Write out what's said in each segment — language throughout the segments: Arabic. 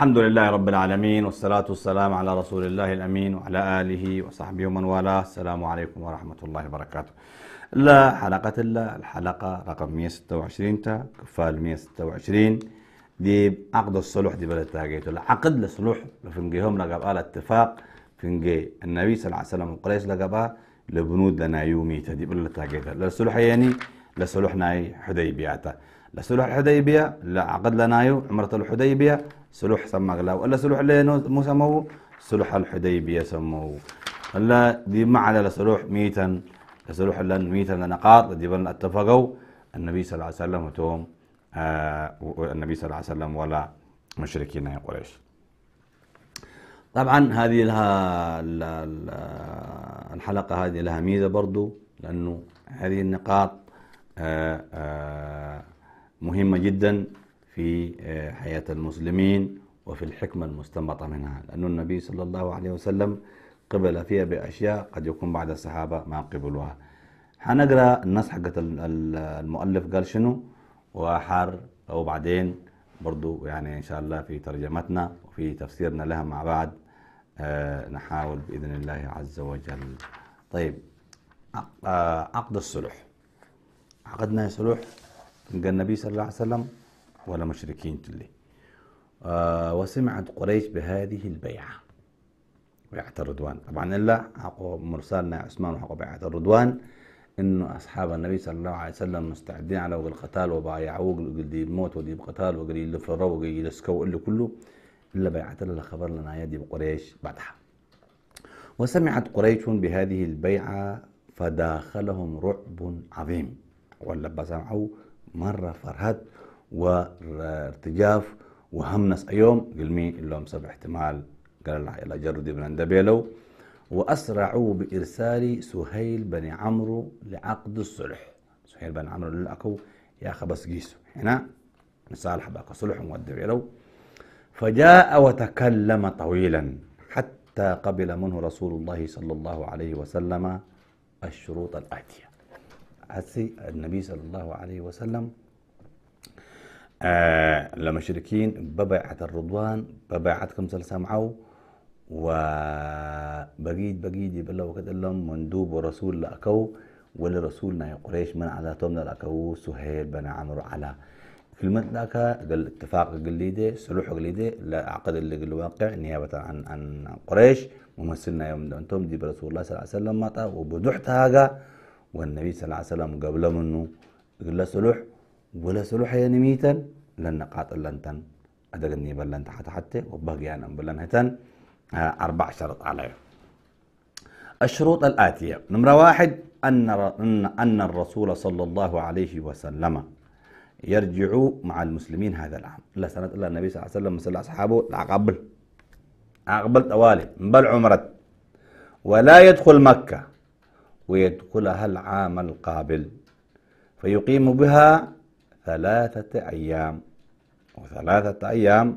الحمد لله رب العالمين والصلاة والسلام على رسول الله الأمين وعلى آله وصحبه ومن والاه. السلام عليكم ورحمة الله وبركاته. لا حلقة الله الحلقة رقم 126 تا كفال 126 دي عقد الصلح دي بلد تاجيته عقد الصلح فنجيهم لقب آل اتفاق فنجي النبي صلى الله عليه وسلم وقريش لقبا لبنود لنا يومي تدي بلد تاجيته للصلح يعني لصلح ناي حديبياتا لصلح الحديبية لا عقد لنايو عمرة الحديبية صلح سمى غلا ولا صلح اللي مو سموه صلح الحديبية سموه. ولا دي ما على لصلح ميتا لصلح لن ميتا لنقاط دي بل اتفقوا. النبي صلى الله عليه وسلم وتوم آه النبي صلى الله عليه وسلم ولا مشركين يا قريش. طبعا هذه لها الحلقة هذه لها ميزة برضو لأنه هذه النقاط آه آه مهمة جدا. في حياة المسلمين وفي الحكمة المستنبطة منها لأن النبي صلى الله عليه وسلم قبل فيها بأشياء قد يكون بعد الصحابة ما قبلوها. حنقرأ النص حقت المؤلف قال شنو؟ وحار أو بعدين برضو يعني إن شاء الله في ترجمتنا وفي تفسيرنا لها مع بعض نحاول بإذن الله عز وجل. طيب عقد الصلح. عقدنا صلح قال النبي صلى الله عليه وسلم ولا مشركين تلي. آه وسمعت قريش بهذه البيعة بيعة الرضوان. طبعا إلا حقو مرسالنا عثمان وحقو بيعة الرضوان إنه أصحاب النبي صلى الله عليه وسلم مستعدين على القتال وبايعوه قل دي الموت ودي بقتال وقل يلفروا وقل يلسكوا اللي كله. إلا بيعة الله خبر لنا يدي بقريش بعدها. وسمعت قريش بهذه البيعة فداخلهم رعب عظيم. ولا بسمعوا مرة فرهد وارتجاف وهمنس أيوم قلمي اللهم سبع احتمال. قال لا جرد بن اندبيلو وأسرعوا بإرسال سهيل بن عمرو لعقد الصلح. سهيل بن عمرو للأكو يا خبس قيسو هنا نصالح بقى صلح ودبيلو فجاء وتكلم طويلا حتى قبل منه رسول الله صلى الله عليه وسلم الشروط الآتية. النبي صلى الله عليه وسلم آه لمشركين ببيعة الرضوان ببيعتكم سمعوا وبقيد بقيد يبلغ وقت لهم مندوب ورسول لأكو ولرسولنا يا قريش من على تومنا لأكو سهيل بن عمرو على. كلمة ذاك قال اتفاق قال لي دي سلوح قال لي دي لا عقد الواقع نيابة عن عن قريش. ممثلنا يوم أنتم دي برسول الله صلى الله عليه وسلم مطا وبدحت هذا والنبي صلى الله عليه وسلم قبل منه قال سلوح ولا سلوح نميتا لن قاطل لنتن أدقني بلن تحت حتى وبقي أنا بلن هتن. أربع شرط عليه الشروط الآتية. نمرة واحد أن أن الرسول صلى الله عليه وسلم يرجع مع المسلمين هذا العام. لا سنة إلا النبي صلى الله عليه وسلم مثل أصحابه لا قبل قبل طوالي بل عمرت ولا يدخل مكة ويدخلها العام القابل. فيقيم بها ثلاثة أيام. وثلاثة أيام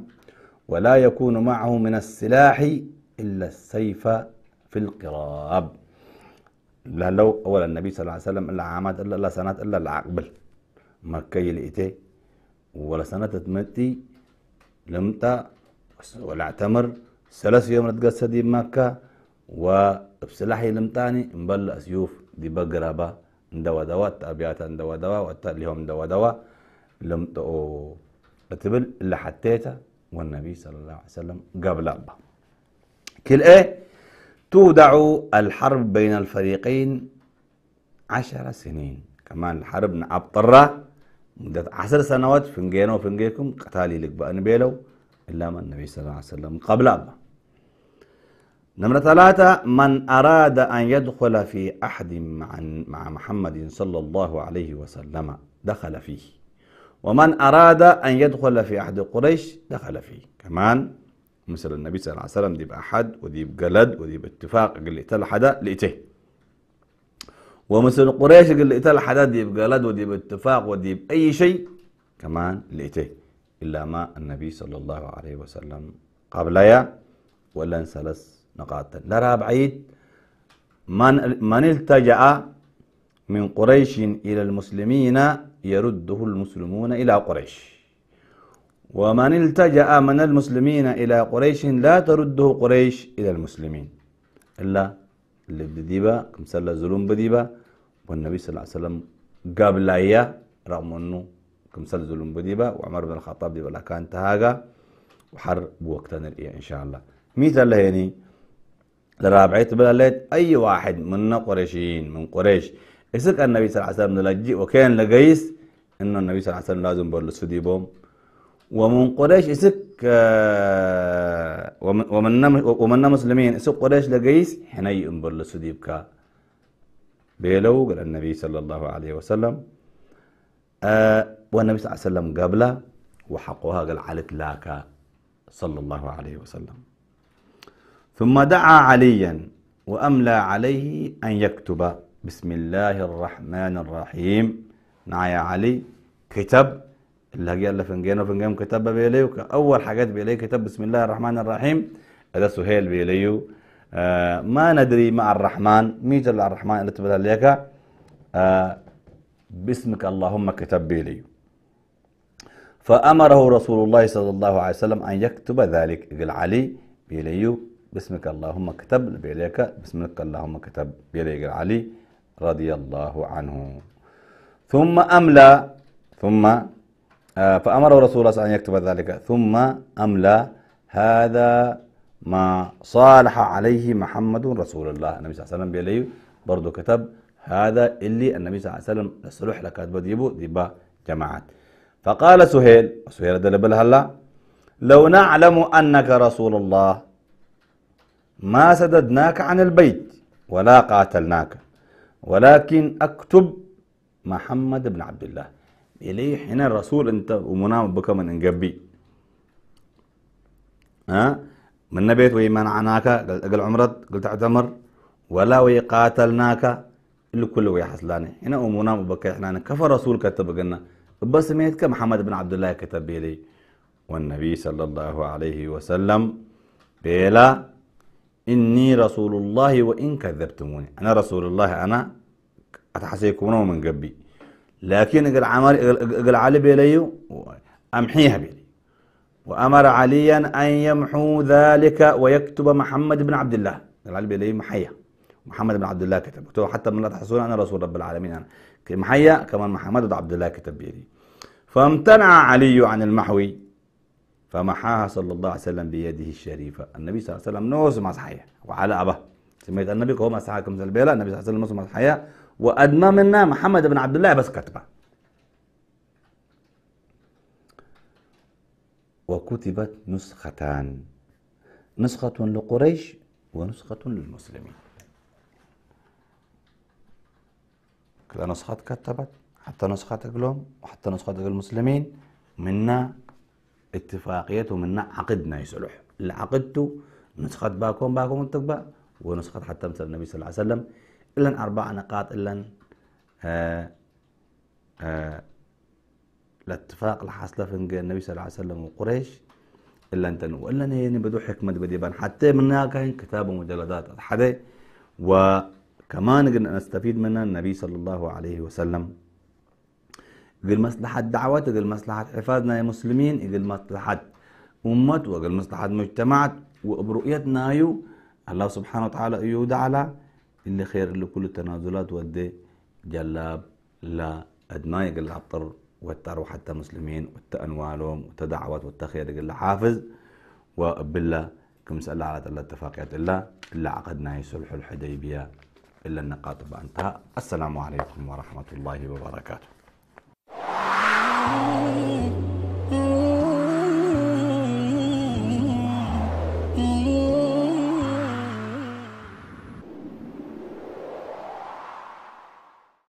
ولا يكون معه من السلاح إلا السيف في القراب. لا لو أولا النبي صلى الله عليه وسلم إلا عامات إلا لا سنة إلا العقبل مكة يلئتي ولا سنة تمتي لمتا ولا اعتمر. ثلاث يوم نتقصدي مكة وبسلاحي لمتاني مبلغ سيوف دي بقرابة. ندوا دوا تأبيات ندوا دوا وتأليهم ندوا دوا. لم تبل اللي حتيته والنبي صلى الله عليه وسلم قبل أبا. كل إيه؟ تودع الحرب بين الفريقين عشر سنين. كمان الحرب عبطرة مدة عشر سنوات فنجينا وفنجيكم قتالي لك بأن بيلو إلا ما النبي صلى الله عليه وسلم قبل أبا. نمرة ثلاثة من أراد أن يدخل في أحد مع, مع محمد صلى الله عليه وسلم دخل فيه. ومن أراد أن يدخل في أحد قريش دخل فيه. كمان مثل النبي صلى الله عليه وسلم دي بأحد ودي بقلد ودي باتفاق قال لي حدا لقيته ومثل قريش قال لي حدا دي بقلد ودي باتفاق ودي بأي شيء. كمان لقيته إلا ما النبي صلى الله عليه وسلم قبل يا ولا ثلاث نقاط لا بعيد من من التجأ من قريش إلى المسلمين يرده المسلمون إلى قريش. ومن التجأ من المسلمين إلى قريش لا ترده قريش إلى المسلمين. إلا اللي بديبا كمسلا زلوم بديبا والنبي صلى الله عليه وسلم قبل إياه رغم أنه كمسل زلوم بديبا وعمر بن الخطاب ديبا كان تهاجا وحر بوقتنا إن شاء الله. مثال يعني لرابعيت بلاليت أي واحد من قريشين من قريش يسك النبي صلى الله عليه وسلم لجي وكان لقيس إنه النبي صلى الله عليه وسلم لازم بولسو ديبوم ومن قريش يسك ومن ومن مسلمين يسك قريش لقيس حني بولسو ديبكا بيلو قال النبي صلى الله عليه وسلم آه والنبي صلى الله عليه وسلم قبله وحقها قال عليك لاك صلى الله عليه وسلم. ثم دعا عليا وأملى عليه أن يكتب. بسم الله الرحمن الرحيم نعيا علي كتب اللي هجي الله فنجان وفنجان كتب بيليو أول حاجات بيليو كتب بسم الله الرحمن الرحيم هذا سهيل بيليو آه ما ندري مع الرحمن ميت الرحمن اللي تبدأ لك آه باسمك اللهم كتب بيليو فأمره رسول الله صلى الله عليه وسلم أن يكتب ذلك قال علي بيليو باسمك اللهم كتب بيليك باسمك اللهم كتب بيليك علي رضي الله عنه. ثم أملى ثم آه فأمره رسول الله أن يكتب ذلك. ثم أملى هذا ما صالح عليه محمد رسول الله. النبي صلى الله عليه وسلم بيليو برضو كتب هذا اللي النبي صلى الله عليه وسلم الصلح لكاتب بديبو ديبا جماعات. فقال سهيل سهيل دلب هلا لو نعلم أنك رسول الله ما سددناك عن البيت ولا قاتلناك. ولكن أكتب محمد بن عبد الله. إليه هنا الرسول أنت ومنام بك من انقبي ها؟ من نبيت وي منعناك قال عمرت قلت اعتمر ولا وي قاتلناك. اللي كله وي حسلاني هنا ومنام بك إحنا. كفى رسول كتب قلنا. بس ميتك محمد بن عبد الله كتب لي. والنبي صلى الله عليه وسلم بلا إني رسول الله وإن كذبتموني. أنا رسول الله أنا أتحسيكونه من قبي. لكن قال عمر قال علي بيليو أمحيها بيلي. وأمر عليا أن يمحو ذلك ويكتب محمد بن عبد الله. قال علي بيليو محيا. محمد بن عبد الله كتب. حتى من لا تحسون أنا رسول رب العالمين. أنا محيا كمان محمد عبد الله كتب بيلي فامتنع علي عن المحوي فمحاها صلى الله عليه وسلم بيده الشريفة. النبي صلى الله عليه وسلم نوس مسحية. وعلى أبه سميت النبي هو مسحاكم زلبيلة النبي صلى الله عليه وسلم مسحية. وأدنى منا محمد بن عبد الله بس كتبه. وكتبت نسختان. نسخة لقريش ونسخة للمسلمين. كذا نسخة كتبت. حتى نسخة لهم. وحتى نسخة المسلمين منا اتفاقية ومنا عقدنا يصلح. عقدته نسخة باكم باكم انتقبا ونسخة حتى مثل النبي صلى الله عليه وسلم. إلا أربع نقاط إلا آه آه الاتفاق اللي في النبي صلى الله عليه وسلم وقريش. إلا أنت وإلا يعني بدو حكمة بديبان حتى منها كان كتاب ومجلدات حدا وكمان نستفيد منها النبي صلى الله عليه وسلم. يقول مصلحة دعوات يقول مصلحة حفاظنا يا مسلمين يقول مصلحة أمة ويقول مصلحة مجتمعات وبرؤيتنا يو الله سبحانه وتعالى يود على اللي خير اللي كل التنازلات ودي جلاب لا أدنى يقول عطر والتارو حتى مسلمين والتأنوالهم والتدعوات والتخير يقول حافظ وبالله كم سأل على الله اتفاقيات الله إلا عقدنا صلح الحديبية إلا النقاط انتهى السلام عليكم ورحمة الله وبركاته. Oh.